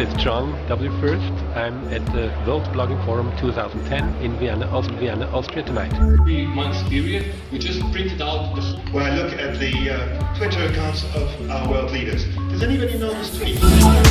name is John W. Furst. I'm at the World Blogging Forum 2010 in Vienna, Austria, Vienna, Austria tonight. three months period, we just printed out the When I look at the uh, Twitter accounts of our world leaders, does anybody know this tweet?